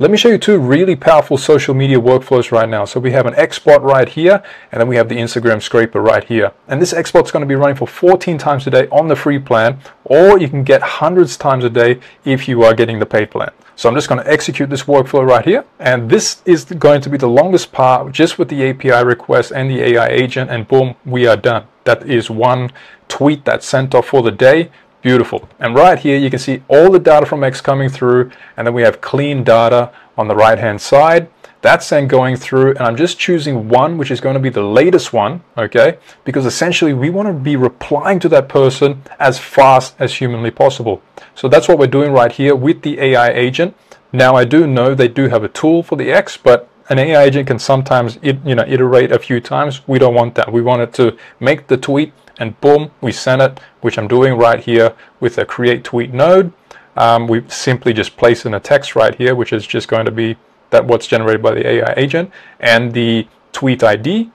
Let me show you two really powerful social media workflows right now. So we have an Xbot right here, and then we have the Instagram scraper right here. And this Xbot is going to be running for 14 times a day on the free plan, or you can get hundreds times a day if you are getting the paid plan. So I'm just going to execute this workflow right here. And this is going to be the longest part just with the API request and the AI agent and boom, we are done. That is one tweet that's sent off for the day. Beautiful. And right here, you can see all the data from X coming through, and then we have clean data on the right-hand side. That's then going through, and I'm just choosing one, which is going to be the latest one, okay? Because essentially, we want to be replying to that person as fast as humanly possible. So that's what we're doing right here with the AI agent. Now, I do know they do have a tool for the X, but an AI agent can sometimes you know iterate a few times. We don't want that. We want it to make the tweet and boom, we send it, which I'm doing right here with a create tweet node. Um, we simply just place in a text right here, which is just going to be that what's generated by the AI agent and the tweet ID.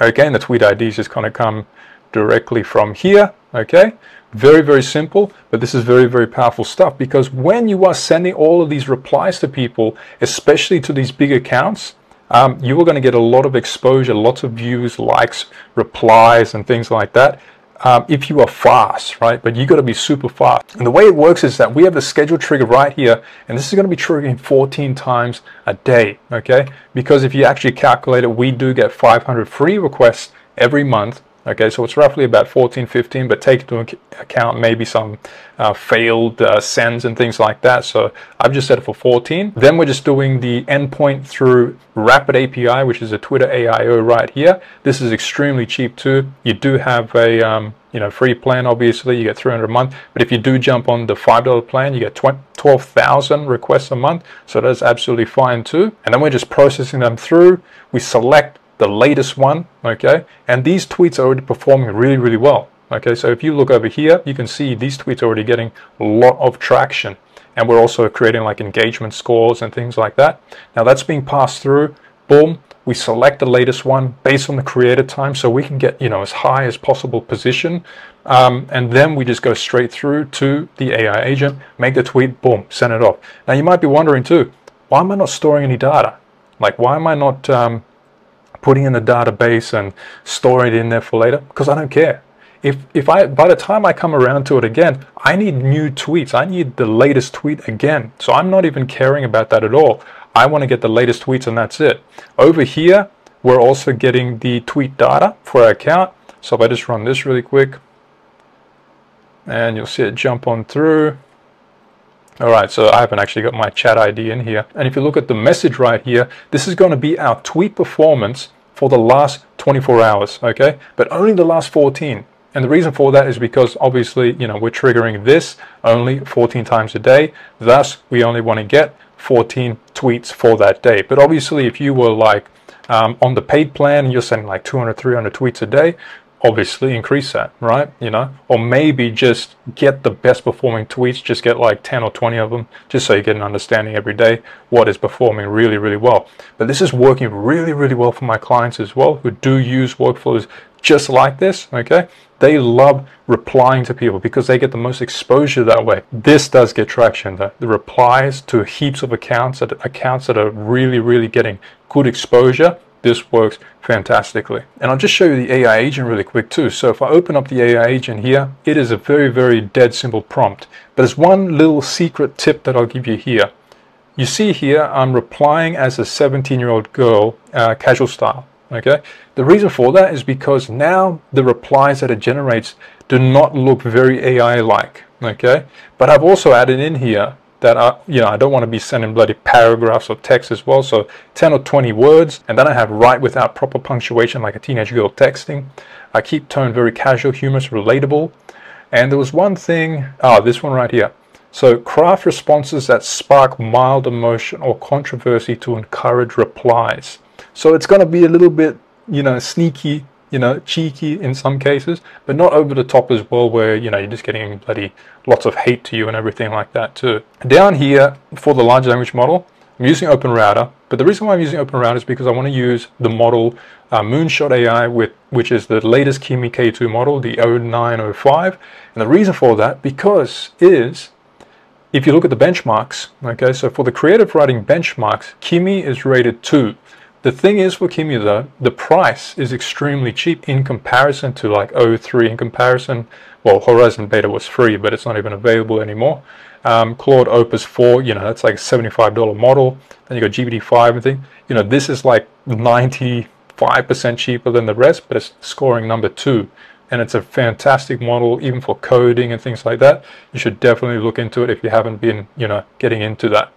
Okay, and the tweet ID is just going to come directly from here. Okay, very, very simple, but this is very, very powerful stuff because when you are sending all of these replies to people, especially to these big accounts, um, you are going to get a lot of exposure, lots of views, likes, replies, and things like that. Um, if you are fast, right? But you got to be super fast. And the way it works is that we have the schedule trigger right here, and this is going to be triggering 14 times a day, okay? Because if you actually calculate it, we do get 500 free requests every month Okay, so it's roughly about 14, 15, but take into account maybe some uh, failed uh, sends and things like that. So I've just set it for 14. Then we're just doing the endpoint through Rapid API, which is a Twitter AIO right here. This is extremely cheap too. You do have a um, you know free plan, obviously. You get 300 a month, but if you do jump on the $5 plan, you get 12,000 requests a month. So that's absolutely fine too. And then we're just processing them through. We select the latest one, okay? And these tweets are already performing really, really well, okay? So if you look over here, you can see these tweets are already getting a lot of traction. And we're also creating like engagement scores and things like that. Now that's being passed through, boom, we select the latest one based on the created time so we can get, you know, as high as possible position. Um, and then we just go straight through to the AI agent, make the tweet, boom, send it off. Now you might be wondering too, why am I not storing any data? Like, why am I not um, putting in a database and storing it in there for later because I don't care. If, if I, by the time I come around to it again, I need new tweets. I need the latest tweet again. So I'm not even caring about that at all. I want to get the latest tweets and that's it. Over here, we're also getting the tweet data for our account. So if I just run this really quick, and you'll see it jump on through. All right, so I haven't actually got my chat ID in here. And if you look at the message right here, this is going to be our tweet performance for the last 24 hours, okay? But only the last 14. And the reason for that is because obviously, you know, we're triggering this only 14 times a day. Thus, we only want to get 14 tweets for that day. But obviously, if you were like um, on the paid plan and you're sending like 200, 300 tweets a day, obviously increase that, right? You know, or maybe just get the best performing tweets, just get like 10 or 20 of them, just so you get an understanding every day what is performing really, really well. But this is working really, really well for my clients as well who do use workflows just like this, okay? They love replying to people because they get the most exposure that way. This does get traction. The, the replies to heaps of accounts, that, accounts that are really, really getting good exposure this works fantastically. And I'll just show you the AI agent really quick too. So if I open up the AI agent here, it is a very, very dead simple prompt. But there's one little secret tip that I'll give you here. You see here, I'm replying as a 17 year old girl, uh, casual style. Okay. The reason for that is because now the replies that it generates do not look very AI like. Okay. But I've also added in here that I, you know, I don't want to be sending bloody paragraphs or text as well. So 10 or 20 words, and then I have write without proper punctuation like a teenage girl texting. I keep tone very casual, humorous, relatable. And there was one thing, ah, oh, this one right here. So craft responses that spark mild emotion or controversy to encourage replies. So it's going to be a little bit, you know, sneaky you know, cheeky in some cases, but not over the top as well where, you know, you're just getting bloody lots of hate to you and everything like that too. Down here for the large language model, I'm using OpenRouter, but the reason why I'm using OpenRouter is because I want to use the model uh, Moonshot AI, with, which is the latest Kimi K2 model, the 0905. And the reason for that, because is if you look at the benchmarks, okay, so for the creative writing benchmarks, Kimi is rated 2. The thing is for Kimi though, the price is extremely cheap in comparison to like O3 in comparison. Well, Horizon Beta was free, but it's not even available anymore. Um, Claude Opus 4, you know, that's like a $75 model. Then you got GPT-5 and thing. You know, this is like 95% cheaper than the rest, but it's scoring number two. And it's a fantastic model, even for coding and things like that. You should definitely look into it if you haven't been, you know, getting into that.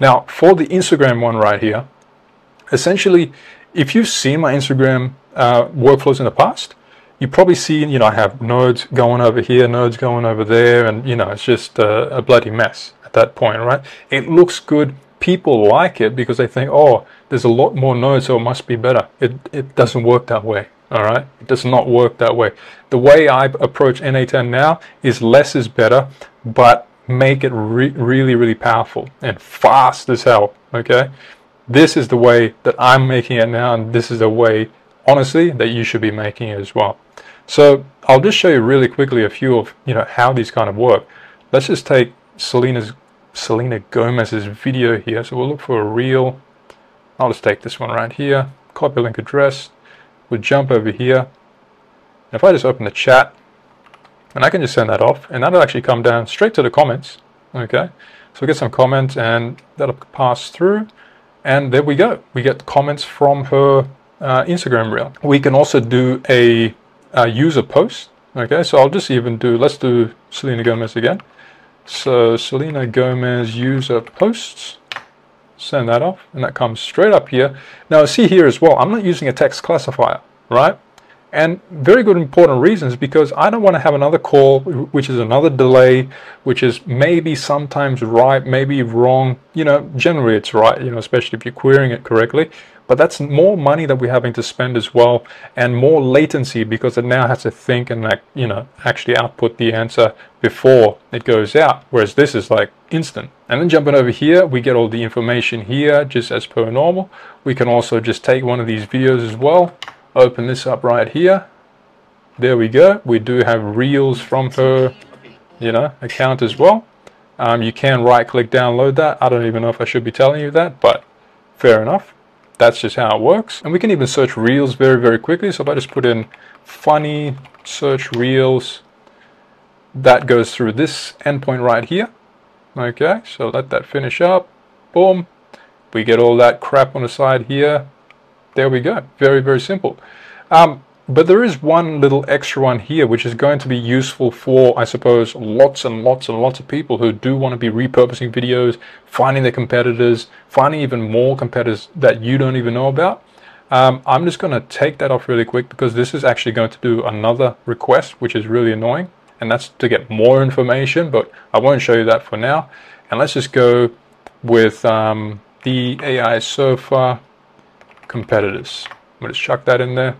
Now, for the Instagram one right here, essentially, if you've seen my Instagram uh, workflows in the past, you probably see, you know, I have nodes going over here, nodes going over there, and, you know, it's just a, a bloody mess at that point, right? It looks good. People like it because they think, oh, there's a lot more nodes, so it must be better. It, it doesn't work that way, all right? It does not work that way. The way I approach n8n now is less is better, but make it re really, really powerful and fast as hell, okay? This is the way that I'm making it now, and this is the way, honestly, that you should be making it as well. So I'll just show you really quickly a few of you know how these kind of work. Let's just take Selena's Selena Gomez's video here. So we'll look for a reel. I'll just take this one right here, copy link address. We'll jump over here. If I just open the chat, and I can just send that off, and that'll actually come down straight to the comments. Okay, so we get some comments, and that'll pass through, and there we go. We get comments from her uh, Instagram reel. We can also do a uh, user post. Okay, so I'll just even do, let's do Selena Gomez again. So Selena Gomez user posts, send that off, and that comes straight up here. Now see here as well, I'm not using a text classifier, right? And very good important reasons because I don't want to have another call, which is another delay, which is maybe sometimes right, maybe wrong. You know, generally it's right, you know, especially if you're querying it correctly. But that's more money that we're having to spend as well, and more latency because it now has to think and like you know actually output the answer before it goes out. Whereas this is like instant. And then jumping over here, we get all the information here just as per normal. We can also just take one of these videos as well, open this up right here. There we go. We do have reels from her, you know, account as well. Um, you can right click download that. I don't even know if I should be telling you that, but fair enough that's just how it works. And we can even search reels very, very quickly. So if I just put in funny search reels, that goes through this endpoint right here. Okay, so let that finish up. Boom. We get all that crap on the side here. There we go. Very, very simple. Um, but there is one little extra one here, which is going to be useful for, I suppose, lots and lots and lots of people who do want to be repurposing videos, finding their competitors, finding even more competitors that you don't even know about. Um, I'm just going to take that off really quick because this is actually going to do another request, which is really annoying. And that's to get more information, but I won't show you that for now. And let's just go with um, the AI Surfer competitors. I'm going to chuck that in there.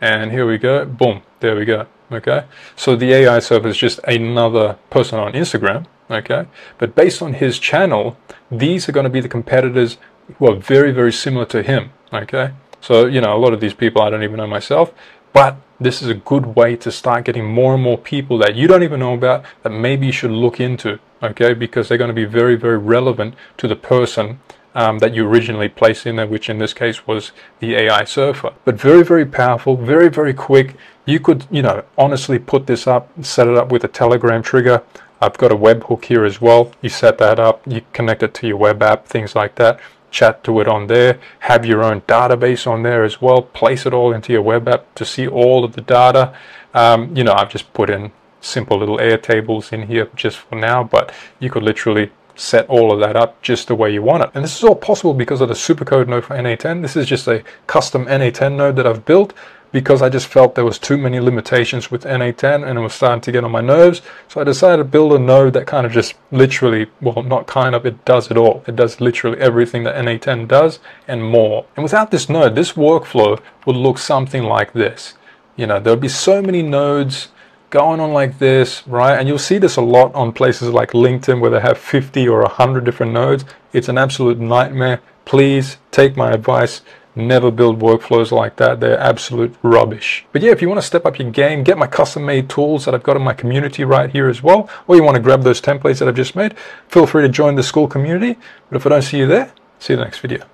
And here we go. Boom. There we go. Okay. So the AI Surfer is just another person on Instagram. Okay. But based on his channel these are going to be the competitors who are very very similar to him. Okay. So you know a lot of these people I don't even know myself but this is a good way to start getting more and more people that you don't even know about that maybe you should look into. Okay. Because they're going to be very very relevant to the person um, that you originally placed in there, which in this case was the AI surfer. But very, very powerful, very, very quick. You could, you know, honestly put this up, set it up with a Telegram trigger. I've got a webhook here as well. You set that up, you connect it to your web app, things like that. Chat to it on there, have your own database on there as well. Place it all into your web app to see all of the data. Um, you know, I've just put in simple little air tables in here just for now, but you could literally set all of that up just the way you want it. And this is all possible because of the supercode node for N8N. This is just a custom N8N node that I've built because I just felt there was too many limitations with N8N and it was starting to get on my nerves. So I decided to build a node that kind of just literally, well, not kind of, it does it all. It does literally everything that N8N does and more. And without this node, this workflow would look something like this. You know, there'll be so many nodes going on like this, right? And you'll see this a lot on places like LinkedIn where they have 50 or 100 different nodes. It's an absolute nightmare. Please take my advice. Never build workflows like that. They're absolute rubbish. But yeah, if you want to step up your game, get my custom made tools that I've got in my community right here as well, or you want to grab those templates that I've just made, feel free to join the Skool community. But if I don't see you there, see you in the next video.